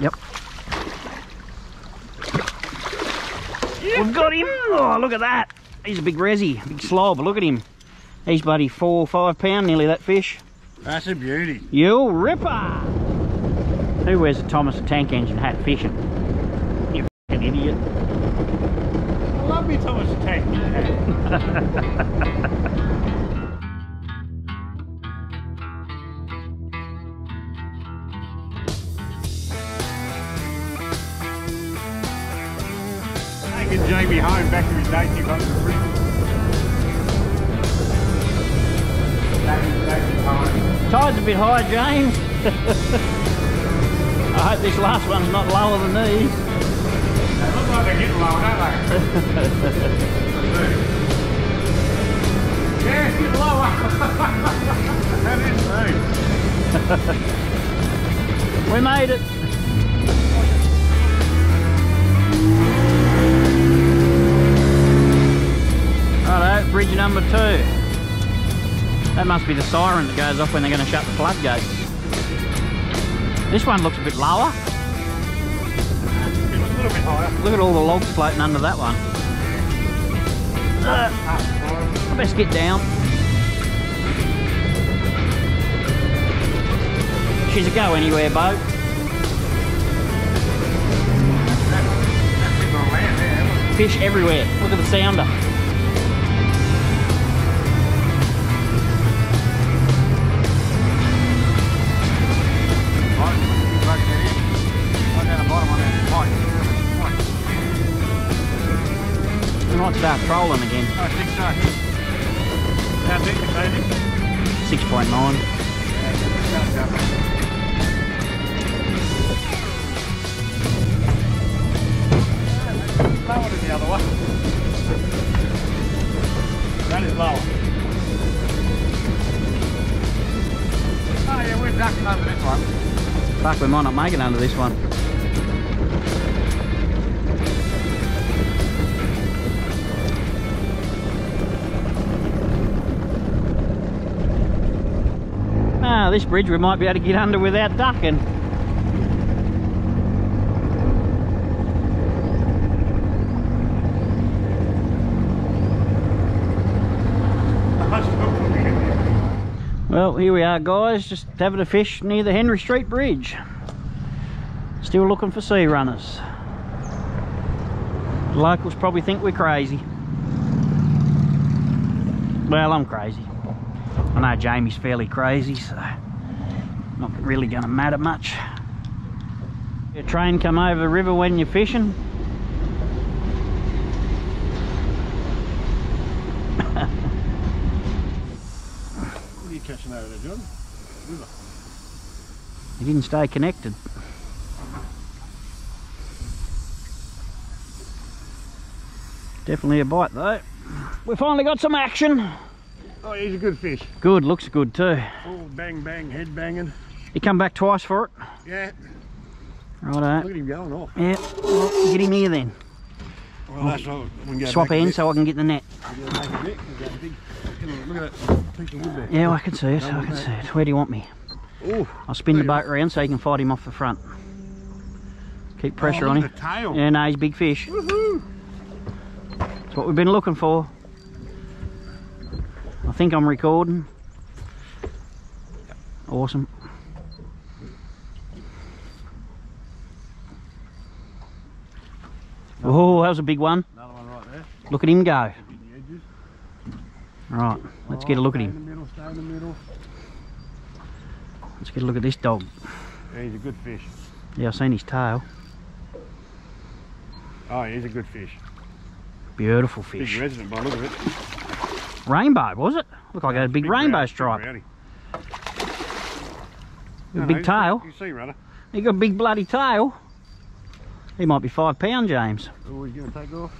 Yep. We've got him. Oh, look at that. He's a big resi, big slob. Look at him. He's bloody four or five pound, nearly that fish. That's a beauty. You ripper! Who wears a Thomas the Tank Engine hat fishing? You idiot. I love me Thomas the Tank. Taking home back to his native home in Britain. Back to his native home. Tide's a bit high, James. I hope this last one's not lower than these. They look like they're getting low, don't they? yeah, it's getting lower. that is true. We made it. Bridge number two. That must be the siren that goes off when they're going to shut the floodgates. This one looks a bit lower. A little bit higher. Look at all the logs floating under that one. Uh, I best get down. She's a go anywhere boat. Fish everywhere. Look at the sounder. Might start trolling again. I think so. How big is that? 6.9. Lower than the other one. That is lower. Oh yeah, we're ducking under this one. Fuck, we might not make it under this one. Ah, this bridge we might be able to get under without ducking. Well, here we are guys, just having a fish near the Henry Street Bridge. Still looking for sea runners. Locals probably think we're crazy. Well, I'm crazy. I know Jamie's fairly crazy, so not really gonna matter much. A train come over the river when you're fishing. What are you catching over there, John? River. He didn't stay connected. Definitely a bite though. We finally got some action. Oh, he's a good fish. Good, looks good too. Full bang bang, head banging. He come back twice for it. Yeah, Righto. look at him going off. Yeah, well, get him here then. Well, that's what we can Swap a so I can get the net. We can go back a bit, 'cause that big- Look at that piece of wood there. Yeah, I can see it, I can see it. Where do you want me? Oh, I'll spin the boat around so you can fight him off the front. Keep oh, pressure oh, on him. tail. Yeah, no, he's a big fish. Woohoo! That's what we've been looking for. I think I'm recording. Awesome. Oh, that was a big one. Another one right there. Look at him go. Look the edges. Right, let's get a look at him. In the middle, stay in the middle. Let's get a look at this dog. Yeah, he's a good fish. Yeah, I've seen his tail. Oh, he's a good fish. Beautiful Big fish. resident by the look of it. Rainbow, was it? Looked like it had a big, rainbow round- stripe. With No, a no, big he's tail. You see, runner. He got a big bloody tail. He might be five pound, James. Oh, he's going to take off.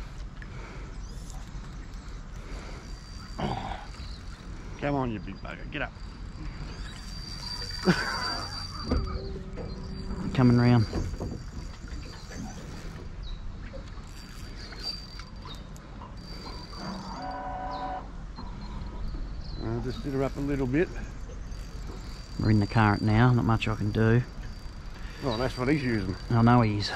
Come on, you big bugger. Get up. Coming round. I'll just sit her up a little bit. We're in the current now, not much I can do. Oh, that's what he's using. I know he is.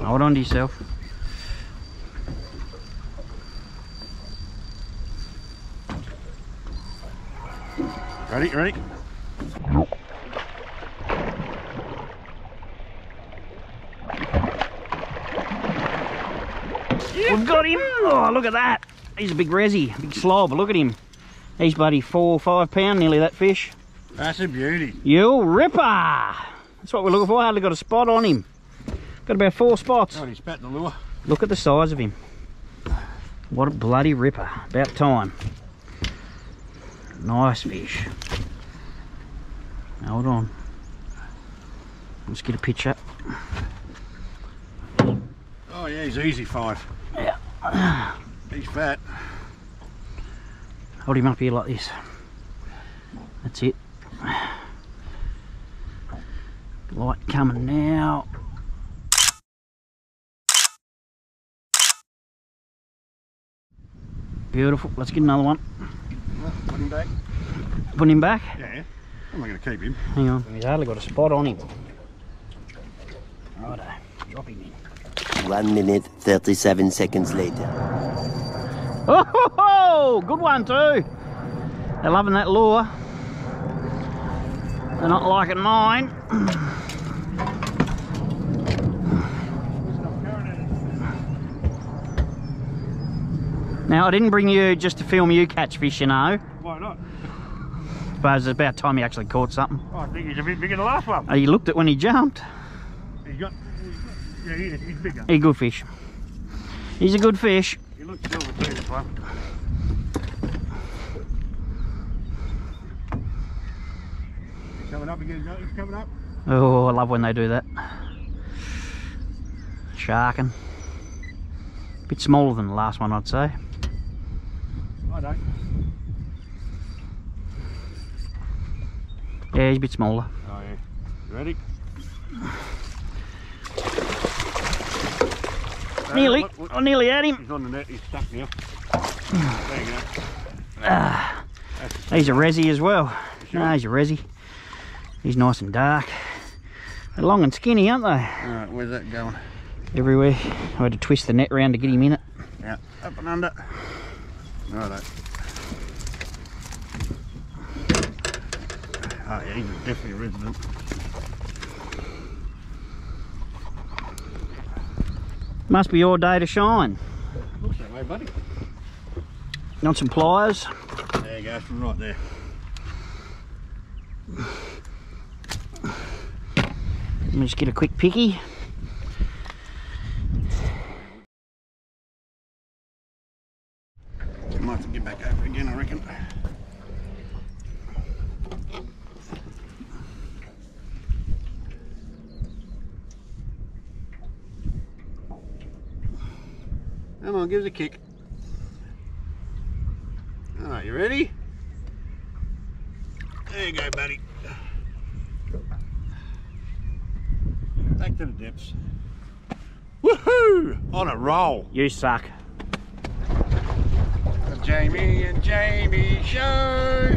Hold on to yourself. Ready, ready? We've got him. Oh, look at that. He's a big resi, big slob. Look at him. He's bloody four or five pound, nearly that fish. That's a beauty. You ripper. That's what we're looking for. Hardly got a spot on him. Got about four spots. Oh, he's spat the lure. Look at the size of him. What a bloody ripper. About time. Nice fish. Hold on. Let's get a picture. Oh, yeah, he's easy five. Yeah. He's fat. Hold him up here like this. That's it. Light coming now. Beautiful. Let's get another one. Well, put him back. Put him back. Yeah. I'm not going to keep him. Hang on. He's hardly got a spot on him. Righto. Drop him in. One minute, 37 seconds later. Oh, ho, ho! good one too. They're loving that lure. They're not liking mine. Now I didn't bring you just to film you catch fish, you know. Why not? Suppose it's about time you actually caught something. Oh, I think he's a bit bigger than the last one. Oh, you looked at when he jumped. He's got, yeah, he is, he's bigger. He's a good fish. He's a good fish. He looks silver too, this one. He's coming up again, he's coming up. Oh, I love when they do that. Sharking. A Bit smaller than the last one, I'd say. I don't. Yeah, he's a bit smaller. Oh, yeah. You ready? Uh, Nearly. look, look. I nearly had him. He's on the net, he's stuck now. There you go. Ah, he's a resi as well. No, he's a resi. He's nice and dark. They're long and skinny, aren't they? Alright, where's that going? Everywhere. I had to twist the net round to get him in it. Yeah, up and under. Righto. Oh yeah, he's definitely a resident. Must be your day to shine. Looks that way, buddy. Want some pliers? There you go, from right there. Let me just get a quick picky. Might have to get back over again, I reckon. Come on, give us a kick. Alright, you ready? There you go, buddy. Back to the depths. Woohoo! On a roll. You suck. The Jamie and Jamie show.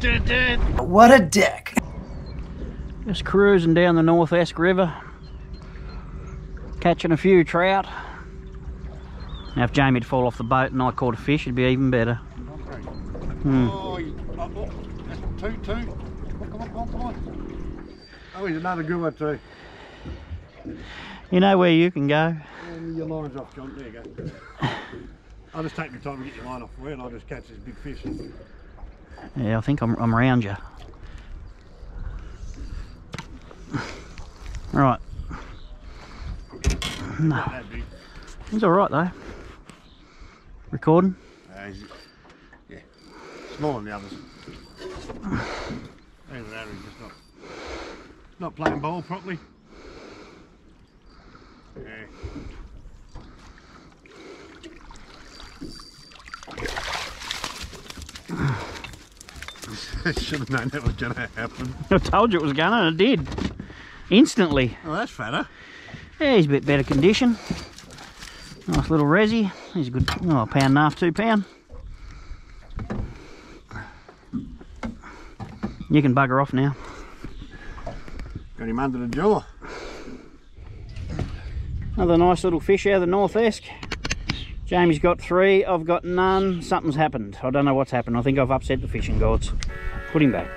Dun-dun. What a dick. Just cruising down the North Esk River. Catching a few trout. Now if Jamie'd fall off the boat and I caught a fish, it'd be even better. Hmm. Oh, two, two. Come on, come on, come on. Oh, he's another good one too. You know where you can go. And your line's off, John. There you go. I'll just take my time to get your line off you and I'll just catch this big fish. Yeah, I think I'm, I'm around you. Right. No, he's alright though. Recording? Uh, yeah, smaller than the others. Either that just not, not playing ball properly. Yeah. Should have known that was going to happen. I told you it was gonna and it did. Instantly. Oh, that's fatter. Yeah, he's a bit better condition. Nice little resi. He's a good, oh, a pound and a half, two pound. You can bugger off now. Got him under the jaw. Another nice little fish out of the North Esk. Jamie's got three, I've got none. Something's happened. I don't know what's happened. I think I've upset the fishing gods. Put him back.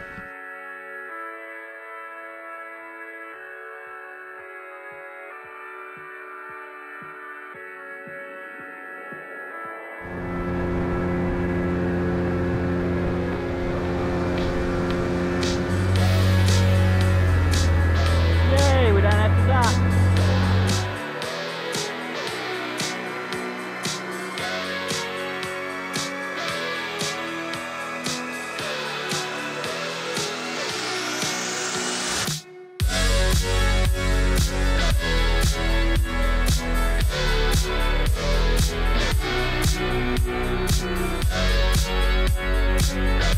Peace.